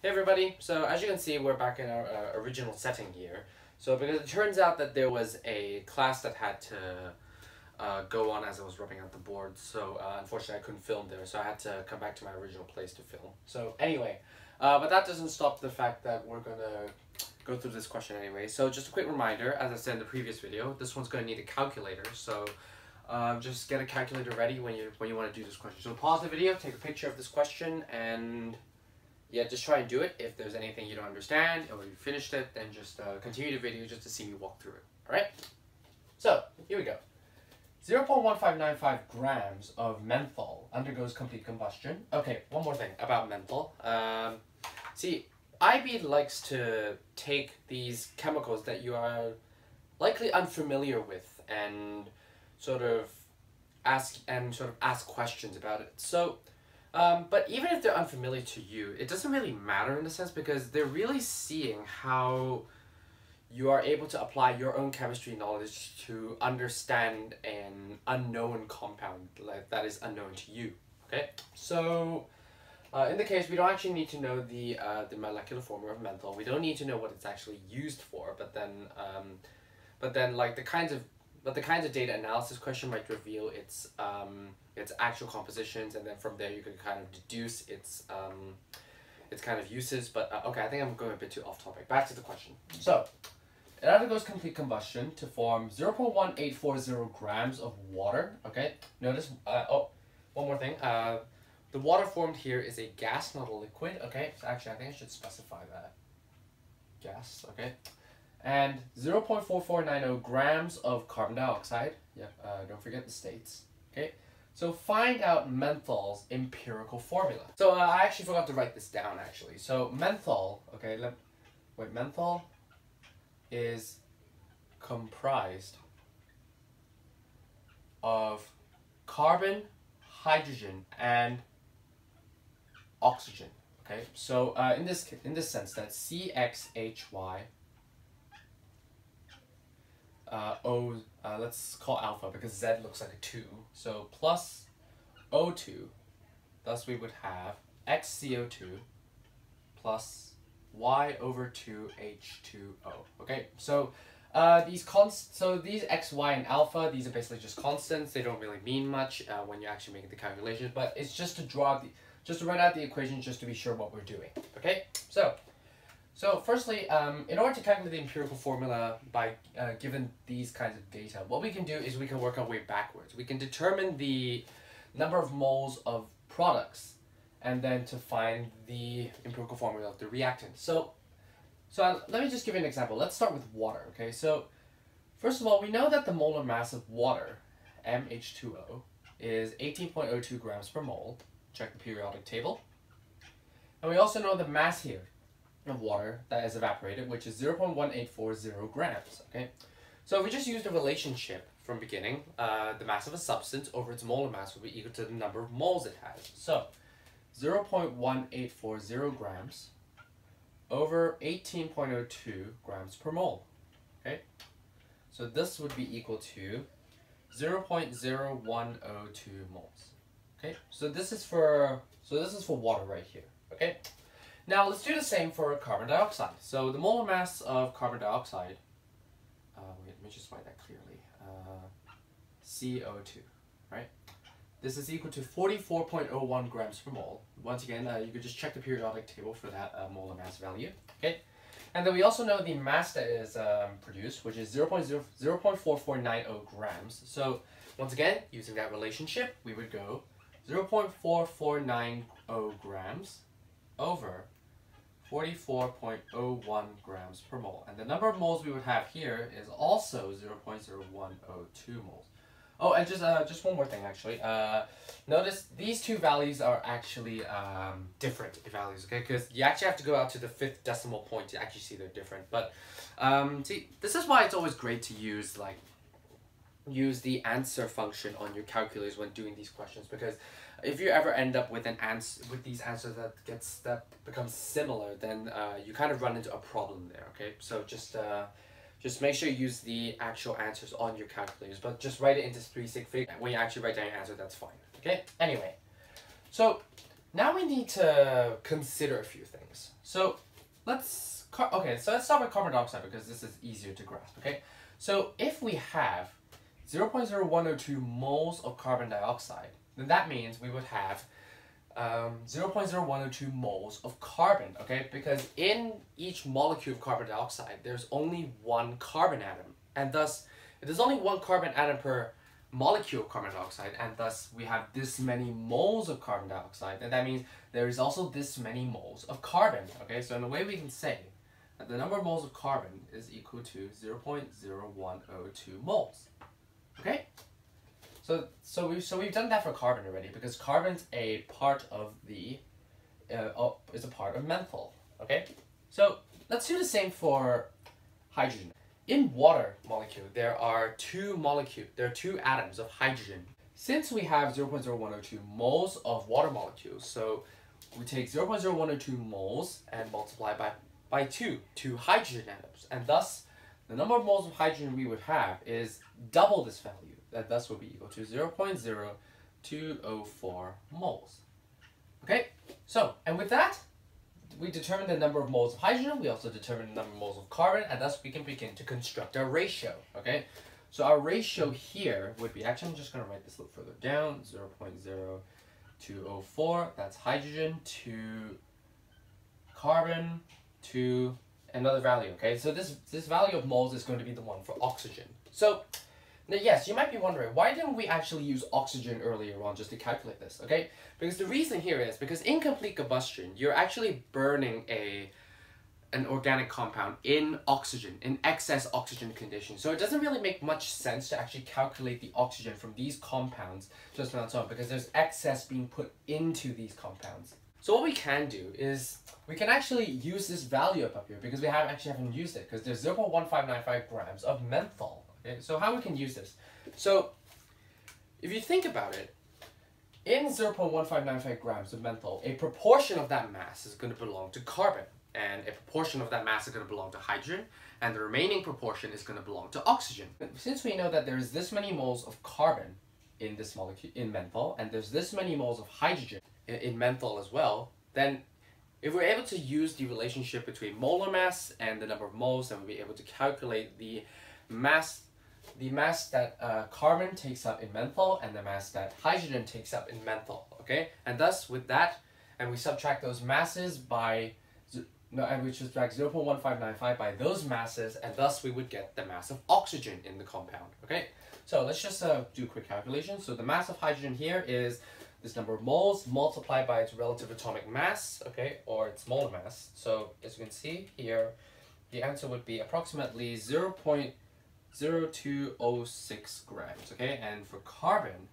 Hey everybody, so as you can see we're back in our uh, original setting here. So because it turns out that there was a class that had to uh, go on as I was rubbing out the board, so uh, unfortunately I couldn't film there, so I had to come back to my original place to film. So anyway, uh, but that doesn't stop the fact that we're gonna go through this question anyway. So just a quick reminder, as I said in the previous video, this one's gonna need a calculator, so um, just get a calculator ready when you when you want to do this question. So pause the video, take a picture of this question, and yeah, just try and do it. If there's anything you don't understand or you finished it, then just uh, continue the video just to see me walk through it. Alright? So, here we go. 0.1595 grams of menthol undergoes complete combustion. Okay, one more thing about menthol. Um, see, IB likes to take these chemicals that you are likely unfamiliar with and sort of ask and sort of ask questions about it. So, um, but even if they're unfamiliar to you, it doesn't really matter in a sense because they're really seeing how you are able to apply your own chemistry knowledge to understand an unknown compound like that is unknown to you. Okay, so uh, in the case we don't actually need to know the uh, the molecular formula of menthol. We don't need to know what it's actually used for, but then um, but then like the kinds of but the kinds of data analysis question might reveal its um, its actual compositions, and then from there you can kind of deduce its um, its kind of uses. But uh, okay, I think I'm going a bit too off topic. Back to the question. So, it undergoes complete combustion to form zero point one eight four zero grams of water. Okay, notice. Uh, oh, one more thing. Uh, the water formed here is a gas, not a liquid. Okay, so actually I think I should specify that. Gas. Okay and 0.4490 grams of carbon dioxide. Yeah, uh, don't forget the states. Okay, so find out menthol's empirical formula. So uh, I actually forgot to write this down actually. So menthol, okay, let, wait, menthol is comprised of carbon, hydrogen, and oxygen. Okay, so uh, in this in this sense, that's CXHY uh, O, uh, let's call alpha because Z looks like a 2. So plus O2, thus we would have XCO2 plus Y over 2H2O. Okay, so uh, these const so these X, Y, and alpha, these are basically just constants. They don't really mean much uh, when you're actually making the calculations, but it's just to draw the, just to write out the equation just to be sure what we're doing. Okay, so so firstly, um, in order to calculate the empirical formula by uh, given these kinds of data, what we can do is we can work our way backwards. We can determine the number of moles of products and then to find the empirical formula of the reactant. So, so uh, let me just give you an example. Let's start with water, okay? So first of all, we know that the molar mass of water, MH2O, is 18.02 grams per mole. Check the periodic table. And we also know the mass here, of water that is evaporated, which is 0.1840 grams, okay? So if we just use the relationship from beginning, uh, the mass of a substance over its molar mass will be equal to the number of moles it has. So 0.1840 grams over 18.02 grams per mole, okay? So this would be equal to 0.0102 moles, okay? So this is for, so this is for water right here, okay? Now let's do the same for carbon dioxide. So the molar mass of carbon dioxide, uh, wait, let me just write that clearly, uh, CO2, right? This is equal to 44.01 grams per mole. Once again, uh, you could just check the periodic table for that uh, molar mass value, okay? And then we also know the mass that is um, produced, which is 0, 0, 0 0.4490 grams. So once again, using that relationship, we would go 0 0.4490 grams over 44.01 grams per mole. And the number of moles we would have here is also 0.0102 moles. Oh, and just uh, just one more thing, actually. Uh, notice these two values are actually um, different values, okay? Because you actually have to go out to the fifth decimal point to actually see they're different. But um, see, this is why it's always great to use like use the answer function on your calculators when doing these questions because if you ever end up with an answer with these answers that gets that becomes similar then uh, you kind of run into a problem there okay so just uh, just make sure you use the actual answers on your calculators but just write it into three sig fig when you actually write down your answer that's fine okay anyway so now we need to consider a few things. So let's, okay, so let's start with carbon dioxide because this is easier to grasp, okay? So if we have 0 0.0102 moles of carbon dioxide, then that means we would have um, 0.0102 moles of carbon, okay? Because in each molecule of carbon dioxide, there's only one carbon atom. And thus, there's only one carbon atom per molecule of carbon dioxide, and thus we have this many moles of carbon dioxide, and that means there is also this many moles of carbon, okay? So in a way we can say that the number of moles of carbon is equal to 0.0102 moles, okay? So, so, we, so we've done that for carbon already, because carbon's a part of the, uh, is a part of menthol, okay? So let's do the same for hydrogen. In water molecule, there are two molecule, there are two atoms of hydrogen. Since we have 0.0102 moles of water molecules, so we take 0.0102 moles and multiply by, by 2, two hydrogen atoms. And thus, the number of moles of hydrogen we would have is double this value. That thus would be equal to 0.0204 moles. Okay, so, and with that, we determine the number of moles of hydrogen, we also determine the number of moles of carbon, and thus we can begin to construct our ratio, okay? So our ratio here would be, actually I'm just going to write this a little further down, 0 0.0204, that's hydrogen, to carbon, to another value, okay? So this, this value of moles is going to be the one for oxygen. So now, yes, you might be wondering, why didn't we actually use oxygen earlier on just to calculate this, okay? Because the reason here is, because in complete combustion, you're actually burning a an organic compound in oxygen, in excess oxygen conditions. So it doesn't really make much sense to actually calculate the oxygen from these compounds just on its own, because there's excess being put into these compounds. So what we can do is, we can actually use this value up, up here, because we have actually haven't used it, because there's 0.1595 grams of menthol Okay, so how we can use this? So, if you think about it, in 0.1595 grams of menthol, a proportion of that mass is going to belong to carbon, and a proportion of that mass is going to belong to hydrogen, and the remaining proportion is going to belong to oxygen. Since we know that there's this many moles of carbon in this molecule, in menthol, and there's this many moles of hydrogen in, in menthol as well, then if we're able to use the relationship between molar mass and the number of moles, then we'll be able to calculate the mass the mass that uh, carbon takes up in menthol and the mass that hydrogen takes up in menthol, okay? And thus, with that, and we subtract those masses by, no, and we subtract 0 0.1595 by those masses, and thus we would get the mass of oxygen in the compound, okay? So let's just uh, do a quick calculation. So the mass of hydrogen here is this number of moles multiplied by its relative atomic mass, okay, or its molar mass. So as you can see here, the answer would be approximately 0. 0206 grams, okay? And for carbon,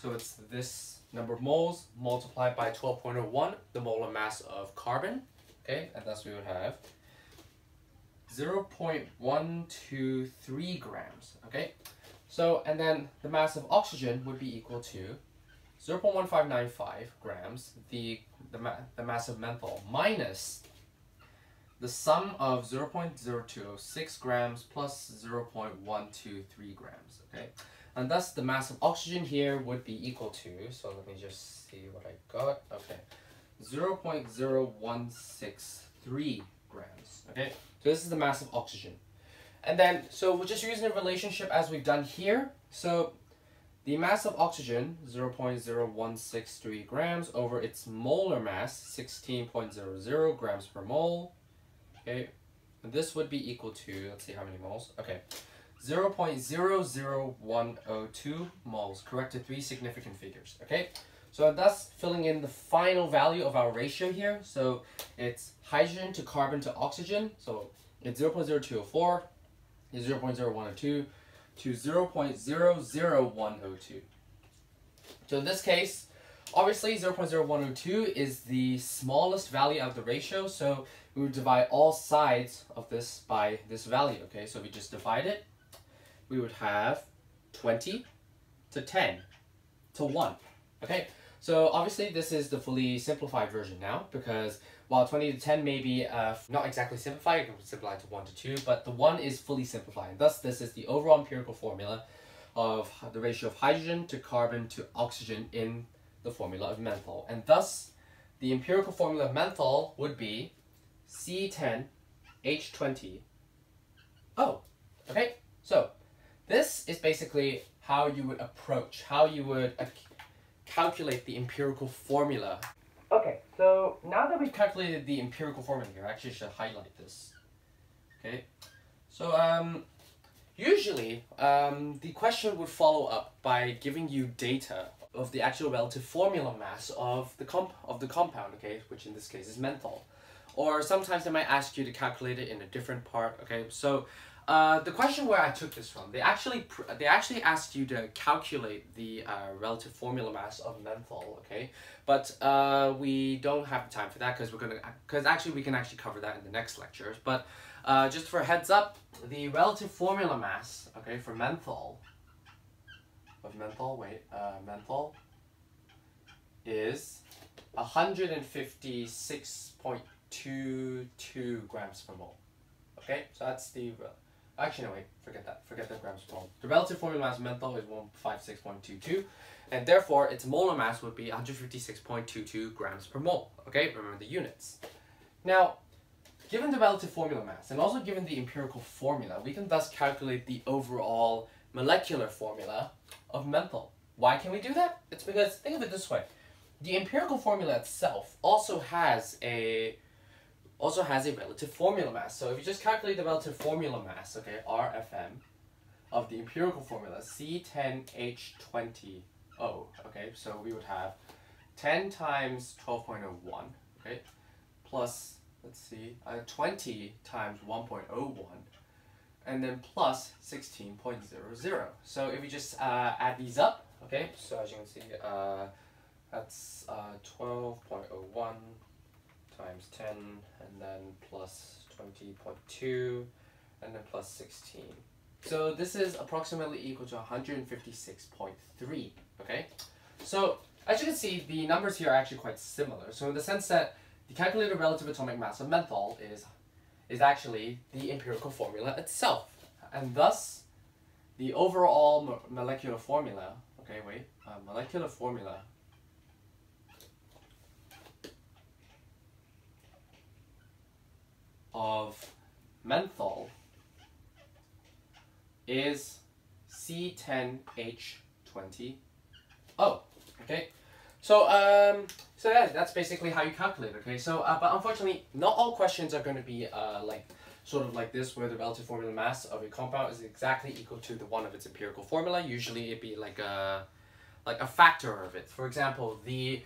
so it's this number of moles multiplied by 12.01, the molar mass of carbon, okay? And thus we would have 0.123 grams, okay? So, and then the mass of oxygen would be equal to 0.1595 grams, the, the, ma the mass of menthol, minus the sum of 0 0.0206 grams plus 0.123 grams, okay? And thus the mass of oxygen here would be equal to, so let me just see what I got, okay, 0.0163 grams, okay? So this is the mass of oxygen. And then, so we're just using a relationship as we've done here. So the mass of oxygen, 0.0163 grams over its molar mass, 16.00 grams per mole, Okay, this would be equal to, let's see how many moles. Okay, 0 0.00102 moles, correct to three significant figures. Okay, so thus filling in the final value of our ratio here. So it's hydrogen to carbon to oxygen. So it's 0 0.0204, 0 0.0102 to 0 0.00102. So in this case, obviously 0 0.0102 is the smallest value of the ratio. So we would divide all sides of this by this value, okay? So we just divide it, we would have 20 to 10 to 1, okay? So obviously this is the fully simplified version now because while 20 to 10 may be uh, not exactly simplified, you can simplify to 1 to 2, but the 1 is fully simplified. Thus, this is the overall empirical formula of the ratio of hydrogen to carbon to oxygen in the formula of menthol. And thus, the empirical formula of menthol would be C10H20. Oh, okay. So, this is basically how you would approach, how you would calculate the empirical formula. Okay, so now that we've calculated the empirical formula here, I actually should highlight this. Okay, so um, usually um, the question would follow up by giving you data of the actual relative formula mass of the comp of the compound, okay, which in this case is menthol. Or sometimes they might ask you to calculate it in a different part, okay? So uh, the question where I took this from, they actually they actually asked you to calculate the uh, relative formula mass of menthol, okay? But uh, we don't have time for that because we're gonna because actually we can actually cover that in the next lectures. But uh, just for a heads up, the relative formula mass, okay, for menthol of menthol, wait, uh, menthol is 156.22 grams per mole. Okay, so that's the Actually, no, wait, forget that. Forget that grams per mole. The relative formula mass of menthol is 156.22, and therefore its molar mass would be 156.22 grams per mole. Okay, remember the units. Now, given the relative formula mass, and also given the empirical formula, we can thus calculate the overall molecular formula of menthol. Why can we do that? It's because, think of it this way. The empirical formula itself also has a also has a relative formula mass. So if you just calculate the relative formula mass, okay, RFM, of the empirical formula, C10H20O, okay, so we would have 10 times 12.01, okay, plus, let's see, uh, 20 times 1.01, and then plus 16.00. So if you just uh, add these up, okay, so as you can see, uh, that's uh, 12.01 times 10 and then plus 20.2 and then plus 16. So this is approximately equal to 156.3, okay? So as you can see, the numbers here are actually quite similar. So in the sense that the calculated relative atomic mass of menthol is, is actually the empirical formula itself. And thus, the overall mo molecular formula, okay, wait, uh, molecular formula of menthol is C10H20O. Okay, so um, so yeah, that's basically how you calculate. Okay, so uh, but unfortunately, not all questions are going to be uh, like sort of like this, where the relative formula mass of a compound is exactly equal to the one of its empirical formula. Usually, it'd be like a like a factor of it. For example, the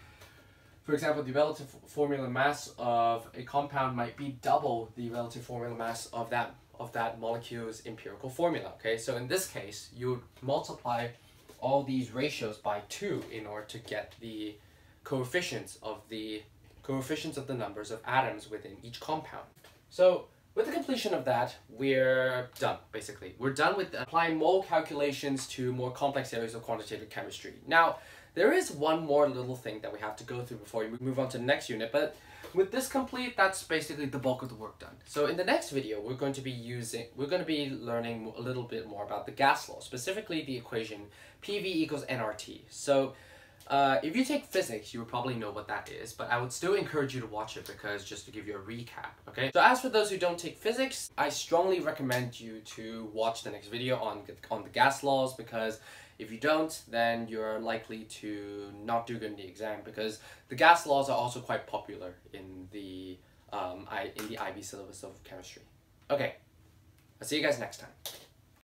for example, the relative formula mass of a compound might be double the relative formula mass of that of that molecule's empirical formula. Okay, so in this case, you would multiply all these ratios by two in order to get the coefficients of the coefficients of the numbers of atoms within each compound. So with the completion of that, we're done, basically. We're done with applying mole calculations to more complex areas of quantitative chemistry. Now, there is one more little thing that we have to go through before we move on to the next unit, but with this complete, that's basically the bulk of the work done. So in the next video, we're going to be using, we're going to be learning a little bit more about the gas law, specifically the equation PV equals nRT. So uh, if you take physics, you would probably know what that is, but I would still encourage you to watch it because just to give you a recap, okay? So as for those who don't take physics, I strongly recommend you to watch the next video on, on the gas laws because if you don't, then you're likely to not do good in the exam because the gas laws are also quite popular in the um, I, in the IB syllabus of chemistry. Okay, I'll see you guys next time.